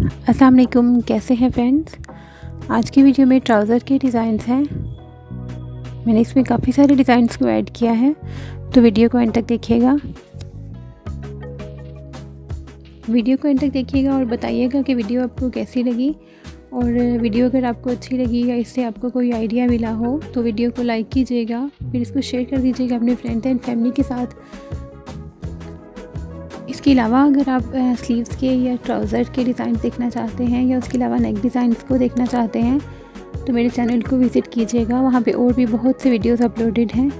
अस्सलाम वालेकुम कैसे हैं फ्रेंड्स आज की वीडियो में ट्राउज़र के डिज़ाइंस हैं। मैंने इसमें काफ़ी सारे डिज़ाइंस को ऐड किया है तो वीडियो को एंड तक देखिएगा। वीडियो को एंड तक देखिएगा और बताइएगा कि वीडियो आपको कैसी लगी। और वीडियो अगर आपको अच्छी लगी या इससे आपको कोई आइडिया मिला हो तो वीडियो को लाइक कीजिएगा, फिर इसको शेयर कर दीजिएगा अपने फ्रेंड एंड फैमिली के साथ। इसके अलावा अगर आप स्लीव्स के या ट्राउज़र के डिज़ाइन देखना चाहते हैं या उसके अलावा नेक डिज़ाइंस को देखना चाहते हैं तो मेरे चैनल को विज़िट कीजिएगा। वहाँ पे और भी बहुत से वीडियोस अपलोडेड हैं।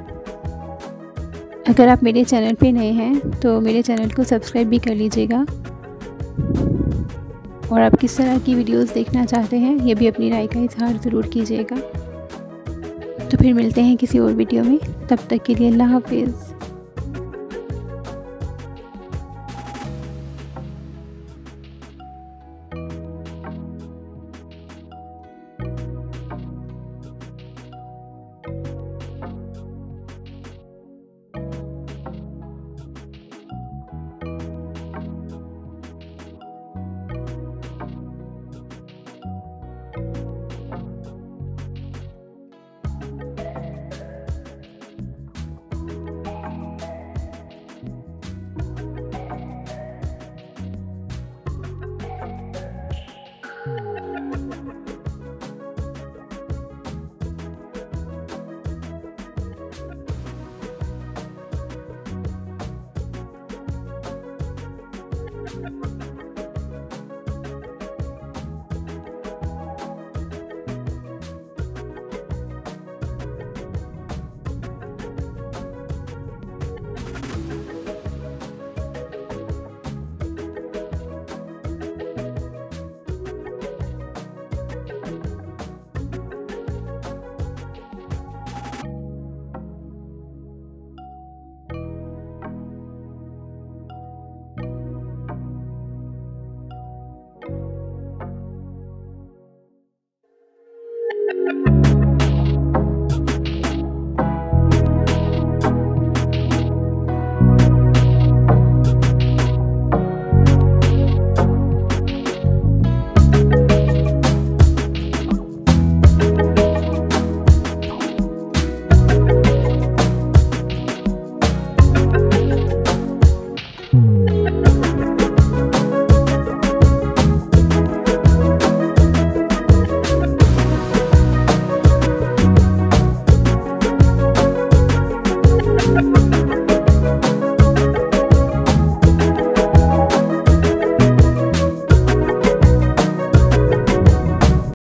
अगर आप मेरे चैनल पे नए हैं तो मेरे चैनल को सब्सक्राइब भी कर लीजिएगा। और आप किस तरह की वीडियोस देखना चाहते हैं, ये भी अपनी राय का इजहार ज़रूर कीजिएगा। तो फिर मिलते हैं किसी और वीडियो में। तब तक के लिए अल्लाह हाफिज़।